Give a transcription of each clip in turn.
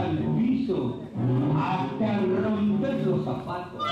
hasta el piso, hasta romper los zapatos.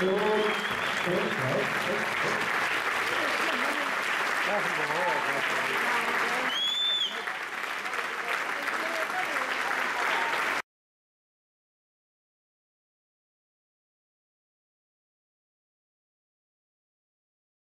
Thank you.